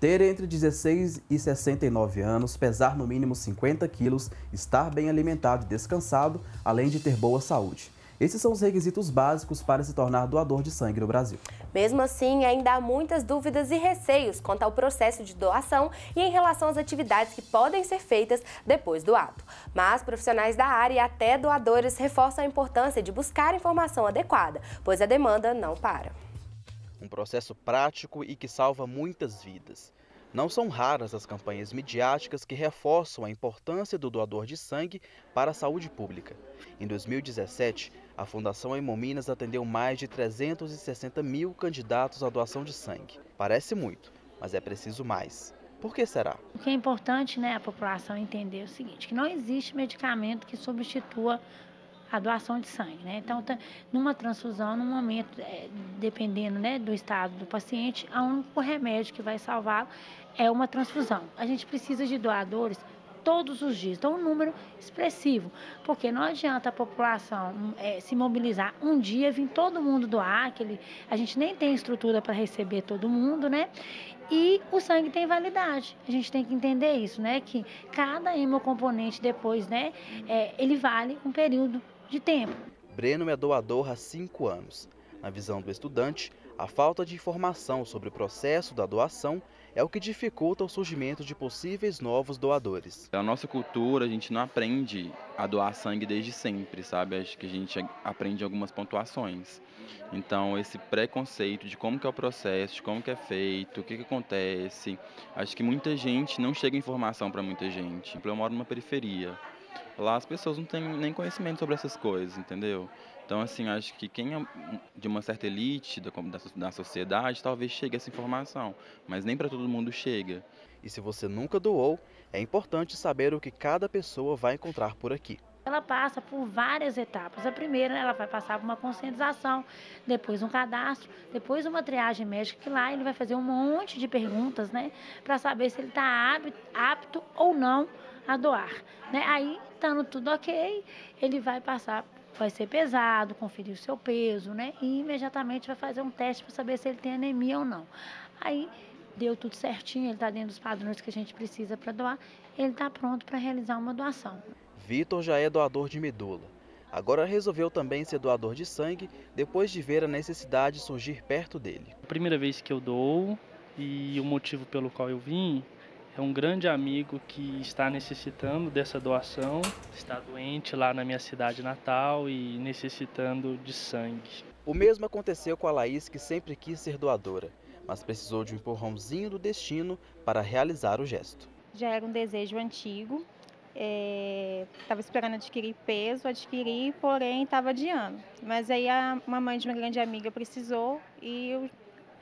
Ter entre 16 e 69 anos, pesar no mínimo 50 quilos, estar bem alimentado e descansado, além de ter boa saúde. Esses são os requisitos básicos para se tornar doador de sangue no Brasil. Mesmo assim, ainda há muitas dúvidas e receios quanto ao processo de doação e em relação às atividades que podem ser feitas depois do ato. Mas profissionais da área e até doadores reforçam a importância de buscar informação adequada, pois a demanda não para. Um processo prático e que salva muitas vidas. Não são raras as campanhas midiáticas que reforçam a importância do doador de sangue para a saúde pública. Em 2017, a Fundação Hemominas atendeu mais de 360 mil candidatos à doação de sangue. Parece muito, mas é preciso mais. Por que será? O que é importante né, a população entender é o seguinte, que não existe medicamento que substitua a doação de sangue, né? Então, tá, numa transfusão, no momento, é, dependendo né, do estado do paciente, o único remédio que vai salvá-lo é uma transfusão. A gente precisa de doadores todos os dias. Então, um número expressivo, porque não adianta a população é, se mobilizar um dia, vir todo mundo doar, aquele, a gente nem tem estrutura para receber todo mundo, né? E o sangue tem validade. A gente tem que entender isso, né? Que cada hemocomponente depois, né? É, ele vale um período de tempo. Breno é doador há cinco anos. Na visão do estudante, a falta de informação sobre o processo da doação é o que dificulta o surgimento de possíveis novos doadores. A nossa cultura, a gente não aprende a doar sangue desde sempre, sabe? Acho que a gente aprende algumas pontuações. Então, esse preconceito de como que é o processo, de como que é feito, o que, que acontece, acho que muita gente não chega informação para muita gente. Eu moro numa periferia. Lá as pessoas não têm nem conhecimento sobre essas coisas, entendeu? Então, assim, acho que quem é de uma certa elite da, da sociedade talvez chegue essa informação, mas nem para todo mundo chega. E se você nunca doou, é importante saber o que cada pessoa vai encontrar por aqui ela passa por várias etapas. A primeira, ela vai passar por uma conscientização, depois um cadastro, depois uma triagem médica, que lá ele vai fazer um monte de perguntas, né, para saber se ele está apto ou não a doar. Né? Aí, estando tudo ok, ele vai passar, vai ser pesado, conferir o seu peso, né? E imediatamente vai fazer um teste para saber se ele tem anemia ou não. Aí, deu tudo certinho, ele está dentro dos padrões que a gente precisa para doar, ele está pronto para realizar uma doação. Vitor já é doador de medula. Agora resolveu também ser doador de sangue depois de ver a necessidade surgir perto dele. A primeira vez que eu dou e o motivo pelo qual eu vim é um grande amigo que está necessitando dessa doação, está doente lá na minha cidade natal e necessitando de sangue. O mesmo aconteceu com a Laís, que sempre quis ser doadora, mas precisou de um empurrãozinho do destino para realizar o gesto. Já era um desejo antigo, estava é, esperando adquirir peso, adquiri, porém estava adiando. Mas aí a mamãe de uma grande amiga precisou e eu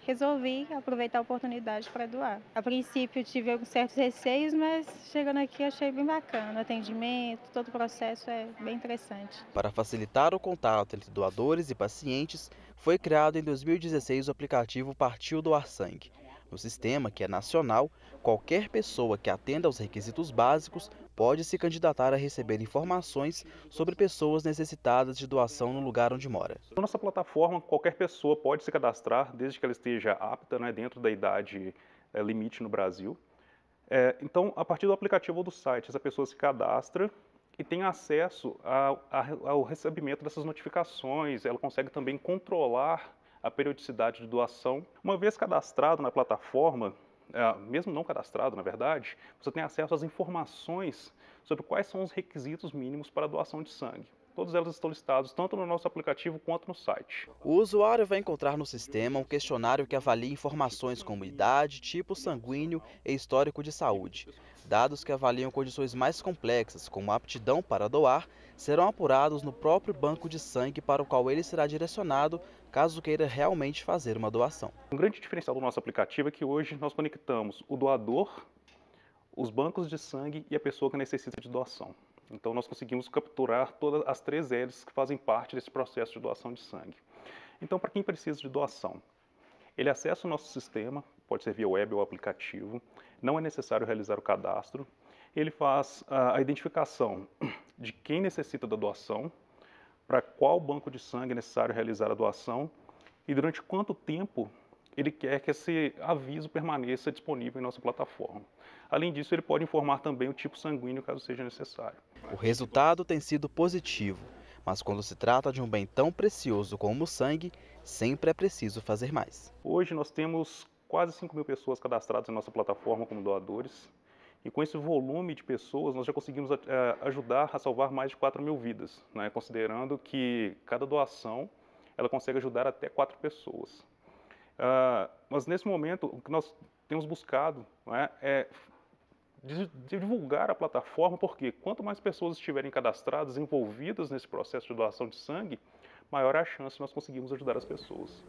resolvi aproveitar a oportunidade para doar. A princípio tive alguns certos receios, mas chegando aqui achei bem bacana. O atendimento, todo o processo é bem interessante. Para facilitar o contato entre doadores e pacientes, foi criado em 2016 o aplicativo Partiu Doar Sangue. Sistema, que é nacional, qualquer pessoa que atenda aos requisitos básicos pode se candidatar a receber informações sobre pessoas necessitadas de doação no lugar onde mora. Na nossa plataforma, qualquer pessoa pode se cadastrar, desde que ela esteja apta, né, dentro da idade é, limite no Brasil. É, então, a partir do aplicativo ou do site, essa pessoa se cadastra e tem acesso a, a, ao recebimento dessas notificações, ela consegue também controlar a periodicidade de doação. Uma vez cadastrado na plataforma, é, mesmo não cadastrado, na verdade, você tem acesso às informações sobre quais são os requisitos mínimos para a doação de sangue. Todos elas estão listados tanto no nosso aplicativo quanto no site. O usuário vai encontrar no sistema um questionário que avalia informações como idade, tipo sanguíneo e histórico de saúde. Dados que avaliam condições mais complexas, como aptidão para doar, serão apurados no próprio banco de sangue para o qual ele será direcionado caso queira realmente fazer uma doação. Um grande diferencial do nosso aplicativo é que hoje nós conectamos o doador, os bancos de sangue e a pessoa que necessita de doação. Então nós conseguimos capturar todas as três L's que fazem parte desse processo de doação de sangue. Então, para quem precisa de doação, ele acessa o nosso sistema, pode ser via web ou aplicativo, não é necessário realizar o cadastro, ele faz a identificação de quem necessita da doação, para qual banco de sangue é necessário realizar a doação e durante quanto tempo ele quer que esse aviso permaneça disponível em nossa plataforma. Além disso, ele pode informar também o tipo sanguíneo caso seja necessário. O resultado tem sido positivo, mas quando se trata de um bem tão precioso como o sangue, sempre é preciso fazer mais. Hoje nós temos quase 5 mil pessoas cadastradas em nossa plataforma como doadores. E com esse volume de pessoas, nós já conseguimos uh, ajudar a salvar mais de 4 mil vidas, né? considerando que cada doação ela consegue ajudar até quatro pessoas. Uh, mas nesse momento, o que nós temos buscado né, é divulgar a plataforma, porque quanto mais pessoas estiverem cadastradas, envolvidas nesse processo de doação de sangue, maior é a chance de nós conseguirmos ajudar as pessoas.